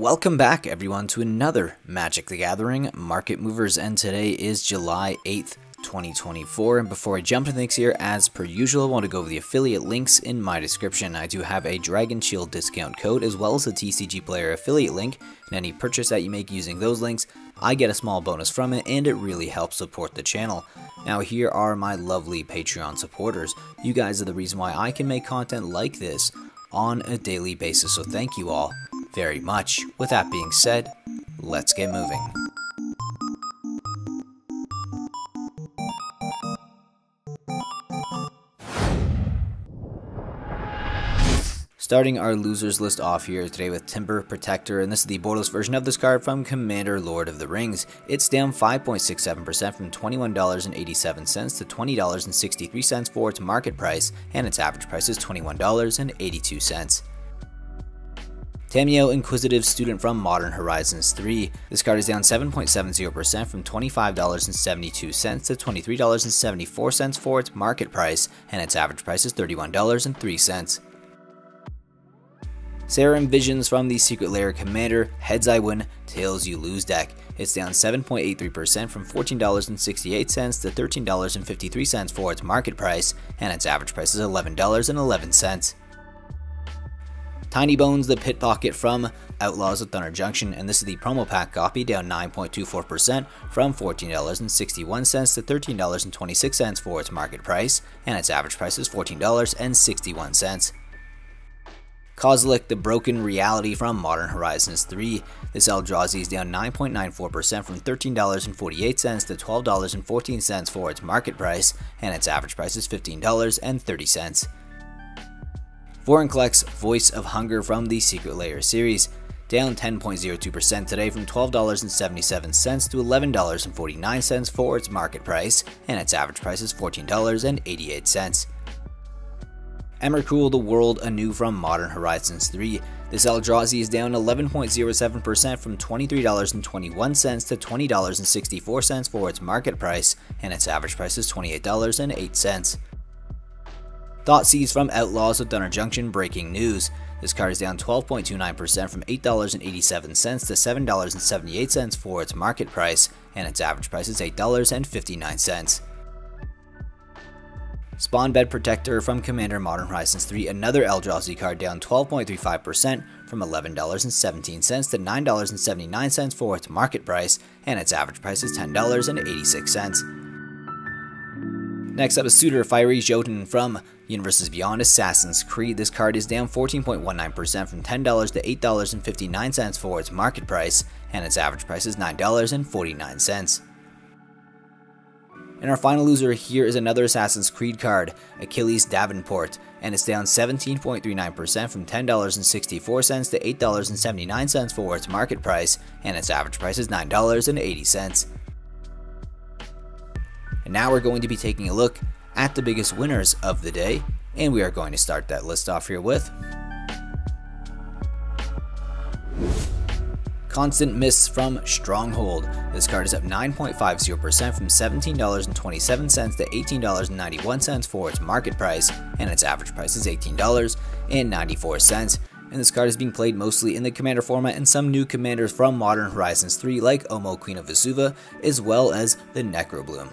Welcome back, everyone, to another Magic the Gathering Market Movers, and today is July 8th, 2024. And before I jump into things here, as per usual, I want to go over the affiliate links in my description. I do have a Dragon Shield discount code as well as a TCG Player affiliate link, and any purchase that you make using those links, I get a small bonus from it, and it really helps support the channel. Now, here are my lovely Patreon supporters. You guys are the reason why I can make content like this on a daily basis, so thank you all very much. With that being said, let's get moving. Starting our losers list off here today with Timber Protector, and this is the borderless version of this card from Commander Lord of the Rings. It's down 5.67% from $21.87 to $20.63 for its market price, and its average price is $21.82. Tamiyo Inquisitive Student from Modern Horizons 3. This card is down 7.70% from $25.72 to $23.74 for its market price, and its average price is $31.03. Serum Visions from the Secret Lair Commander, Heads I Win, Tails You Lose deck. It's down 7.83% from $14.68 to $13.53 for its market price, and its average price is $11.11. Tinybones the Pickpocket from Outlaws of Thunder Junction, and this is the promo pack copy, down 9.24% from $14.61 to $13.26 for its market price, and its average price is $14.61. Kozilek The Broken Reality from Modern Horizons 3. This Eldrazi is down 9.94% from $13.48 to $12.14 for its market price, and its average price is $15.30. Vorinclex Voice of Hunger from the Secret Lair series, down 10.02% today from $12.77 to $11.49 for its market price, and its average price is $14.88. Emrakul The World Anew from Modern Horizons 3. This Eldrazi is down 11.07% from $23.21 to $20.64 for its market price, and its average price is $28.08. Thoughtseize from Outlaws of Thunder Junction breaking news. This card is down 12.29% from $8.87 to $7.78 for its market price, and its average price is $8.59. Spawnbed Protector from Commander Modern Horizons 3, another Eldrazi card down 12.35% from $11.17 to $9.79 for its market price, and its average price is $10.86. Next up is Surtr Fiery Jotun from Universes Beyond Assassin's Creed. This card is down 14.19% from $10 to $8.59 for its market price, and its average price is $9.49. And our final loser here is another Assassin's Creed card, Achilles Davenport, and it's down 17.39% from $10.64 to $8.79 for its market price, and its average price is $9.80. And now we're going to be taking a look at the biggest winners of the day, and we are going to start that list off here with Constant Mists from Stronghold. This card is up 9.50% from $17.27 to $18.91 for its market price, and its average price is $18.94. And this card is being played mostly in the Commander format and some new commanders from Modern Horizons 3 like Omo Queen of Vesuva, as well as the Necrobloom.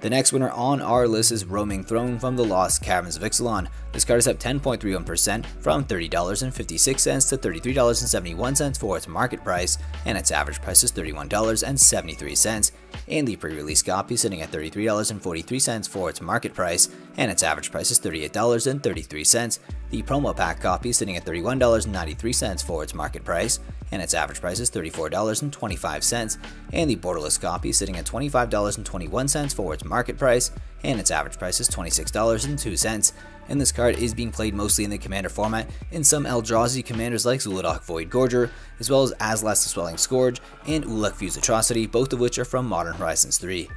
The next winner on our list is Roaming Throne from the Lost Caverns of Ixalan. This card is up 10.31% from $30.56 to $33.71 for its market price, and its average price is $31.73. And the pre-release copy sitting at $33.43 for its market price, and its average price is $38.33. The promo pack copy is sitting at $31.93 for its market price, and its average price is $34.25. And the borderless copy is sitting at $25.21 for its market price, and its average price is $26.02. And this card is being played mostly in the Commander format in some Eldrazi commanders like Zhulodok Void Gorger, as well as Azlask the Swelling Scourge and Ulek Fuse Atrocity, both of which are from Modern Horizons 3.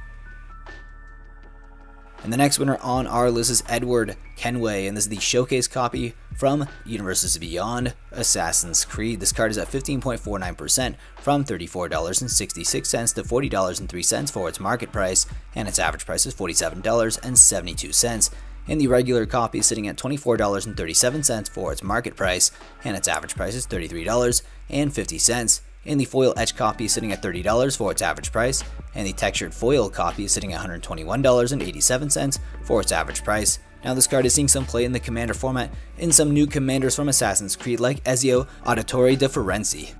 And the next winner on our list is Edward Kenway, and this is the showcase copy from Universes Beyond Assassin's Creed. This card is at 15.49% from $34.66 to $40.03 for its market price, and its average price is $47.72. and the regular copy is sitting at $24.37 for its market price, and its average price is $33.50. And the foil etch copy is sitting at $30 for its average price, and the textured foil copy is sitting at $121.87 for its average price. Now this card is seeing some play in the Commander format in some new commanders from Assassin's Creed like Ezio Auditore da Firenze.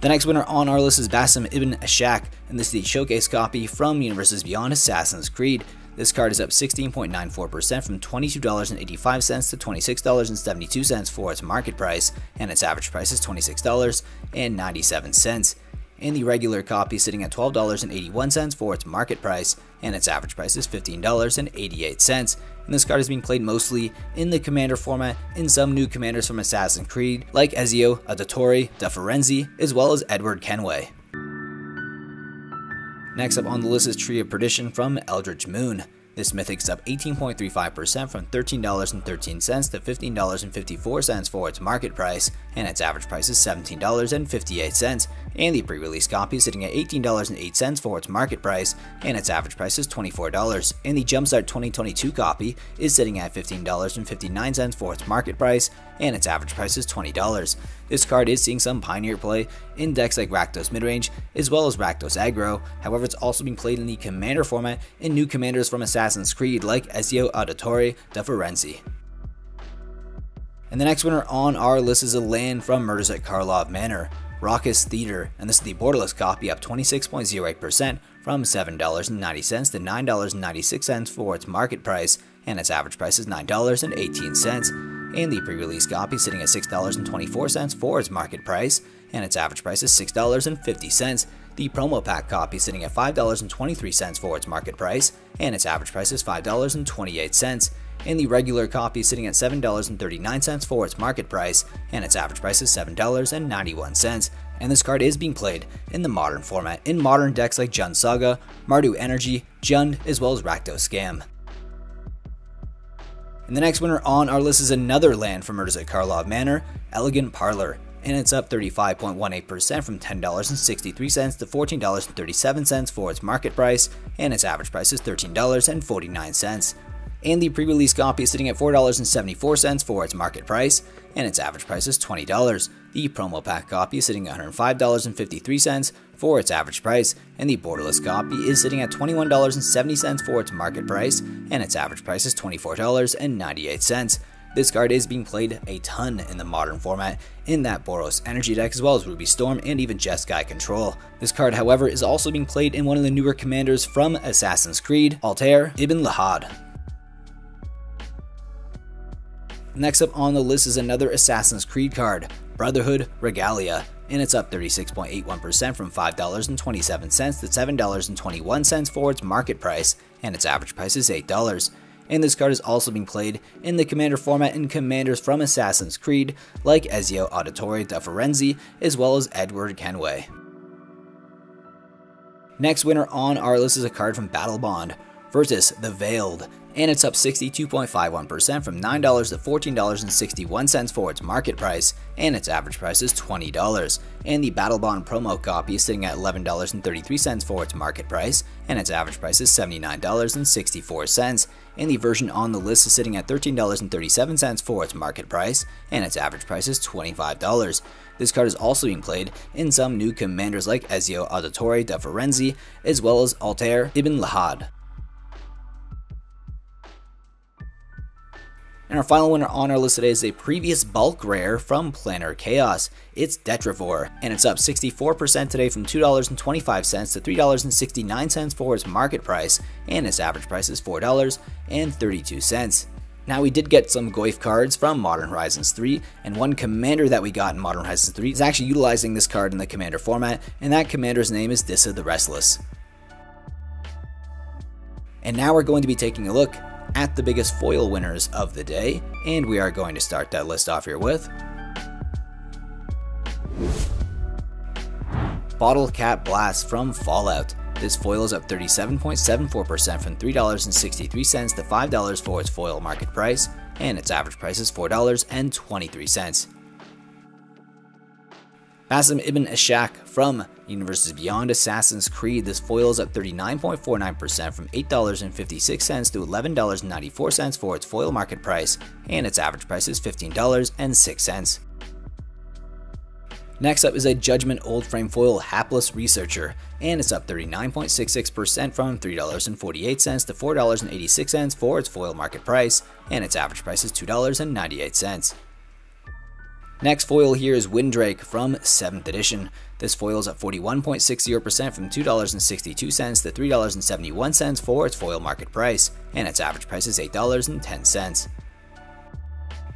The next winner on our list is Basim Ibn Ishaq, and this is the showcase copy from Universes Beyond Assassin's Creed. This card is up 16.94% from $22.85 to $26.72 for its market price, and its average price is $26.97 and the regular copy sitting at $12.81 for its market price, and its average price is $15.88. And this card is being played mostly in the Commander format in some new commanders from Assassin's Creed, like Ezio Auditore Firenze, as well as Edward Kenway. Next up on the list is Tree of Perdition from Eldritch Moon. This mythic is up 18.35% from $13.13 to $15.54 for its market price, and its average price is $17.58. And the pre-release copy is sitting at $18.08 for its market price, and its average price is $24. And the Jumpstart 2022 copy is sitting at $15.59 for its market price, and its average price is $20. This card is seeing some Pioneer play in decks like Rakdos Midrange, as well as Rakdos Aggro, however it's also being played in the Commander format in new commanders from Assassin's Creed like Ezio Auditore da Firenze. And the next winner on our list is a land from Murders at Karlov Manor, Raucous Theater, and this is the borderless copy up 26.08% from $7.90 to $9.96 for its market price, and its average price is $9.18 and the pre-release copy sitting at $6.24 for its market price, and its average price is $6.50. The promo pack copy sitting at $5.23 for its market price, and its average price is $5.28. And the regular copy sitting at $7.39 for its market price, and its average price is $7.91. And this card is being played in the modern format in modern decks like Jund Saga, Mardu Energy, Jund, as well as Rakdos Scam. And the next winner on our list is another land from at Karlov Manor, Elegant Parlor, and it's up 35.18% from $10.63 to $14.37 for its market price, and its average price is $13.49 and the pre-release copy is sitting at $4.74 for its market price, and its average price is $20. The promo pack copy is sitting at $105.53 for its average price, and the borderless copy is sitting at $21.70 for its market price, and its average price is $24.98. This card is being played a ton in the modern format in that Boros energy deck as well as Ruby Storm and even Jeskai Control. This card however is also being played in one of the newer commanders from Assassin's Creed, Altair Ibn Lahad. Next up on the list is another Assassin's Creed card, Brotherhood Regalia, and it's up 36.81% from $5.27 to $7.21 for its market price, and its average price is $8. And this card is also being played in the Commander format in commanders from Assassin's Creed, like Ezio Auditore da Firenze, as well as Edward Kenway. Next winner on our list is a card from Battlebond, Virtus The Veiled, and it's up 62.51% from $9 to $14.61 for its market price, and its average price is $20. And the Battlebond promo copy is sitting at $11.33 for its market price, and its average price is $79.64. And the version on the list is sitting at $13.37 for its market price, and its average price is $25. This card is also being played in some new commanders like Ezio Auditore da Firenze, as well as Altair Ibn Lahad. And our final winner on our list today is a previous bulk rare from Planar Chaos. It's Detritivore, and it's up 64% today from $2.25 to $3.69 for its market price, and its average price is $4.32. Now we did get some Goyf cards from Modern Horizons 3, and one commander that we got in Modern Horizons 3 is actually utilizing this card in the commander format, and that commander's name is Disa the Restless. And now we're going to be taking a look at the biggest foil winners of the day, and we are going to start that list off here with Bottle Cap Blast from Fallout. This foil is up 37.74% from $3.63 to $5 for its foil market price, and its average price is $4.23. Basim Ibn Ishaq from Universes Beyond Assassin's Creed. This foil is up 39.49% from $8.56 to $11.94 for its foil market price, and its average price is $15.06. Next up is a Judgment Old Frame Foil Hapless Researcher, and it's up 39.66% from $3.48 to $4.86 for its foil market price, and its average price is $2.98. Next foil here is Wind Drake from 7th edition. This foil is up 41.60% from $2.62 to $3.71 for its foil market price, and its average price is $8.10.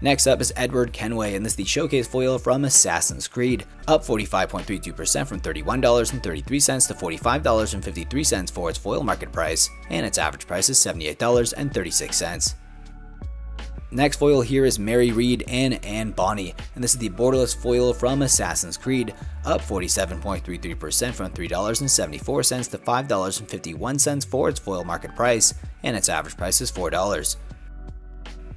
Next up is Edward Kenway, and this is the showcase foil from Assassin's Creed, up 45.32% from $31.33 to $45.53 for its foil market price, and its average price is $78.36. Next foil here is Mary Read and Anne Bonny, and this is the borderless foil from Assassin's Creed, up 47.33% from $3.74 to $5.51 for its foil market price, and its average price is $4.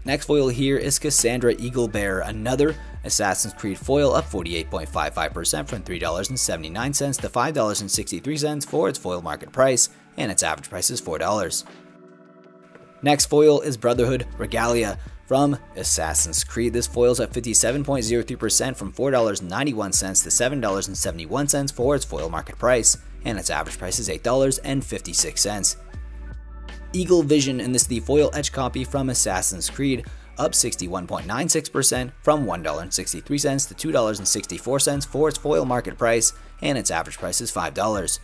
Next foil here is Kassandra Eagle Bearer, another Assassin's Creed foil up 48.55% from $3.79 to $5.63 for its foil market price, and its average price is $4. Next foil is Brotherhood Regalia, from Assassin's Creed. This foils at 57.03% from $4.91 to $7.71 for its foil market price, and its average price is $8.56. Eagle Vision, and this is the foil etch copy from Assassin's Creed, up 61.96% from $1.63 to $2.64 for its foil market price, and its average price is $5.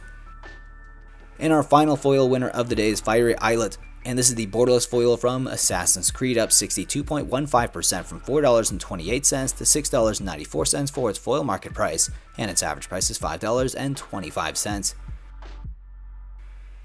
And our final foil winner of the day is Fiery Islet, and this is the borderless foil from Assassin's Creed up 62.15% from $4.28 to $6.94 for its foil market price, and its average price is $5.25.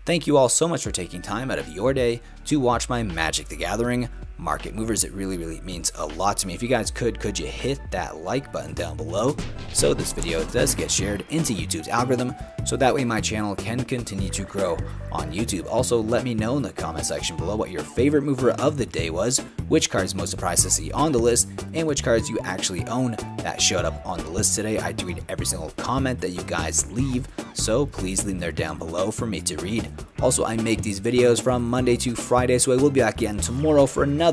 Thank you all so much for taking time out of your day to watch my Magic the Gathering market movers. It really, really means a lot to me. If you guys could, could you hit that like button down below so this video does get shared into YouTube's algorithm so that way my channel can continue to grow on YouTube. Also, let me know in the comment section below what your favorite mover of the day was, which cards most surprised to see on the list, and which cards you actually own that showed up on the list today. I do read every single comment that you guys leave, so please leave them there down below for me to read. Also, I make these videos from Monday to Friday, so I will be back again tomorrow for another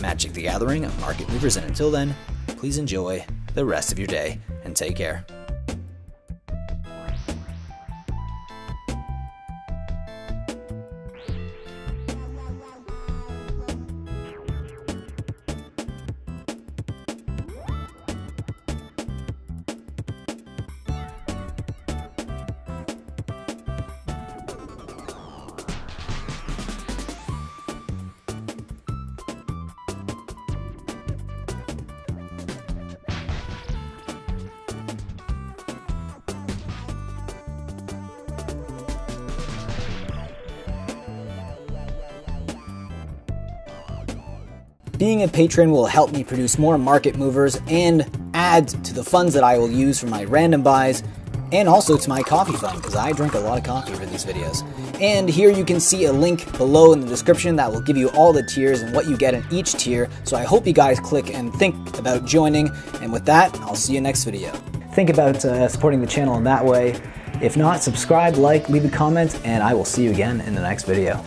Magic the Gathering Market Movers. And until then, please enjoy the rest of your day and take care. Being a patron will help me produce more market movers and add to the funds that I will use for my random buys and also to my coffee fund because I drink a lot of coffee for these videos. And here you can see a link below in the description that will give you all the tiers and what you get in each tier. So I hope you guys click and think about joining. And with that, I'll see you next video. Think about uh, supporting the channel in that way. If not, subscribe, like, leave a comment, and I will see you again in the next video.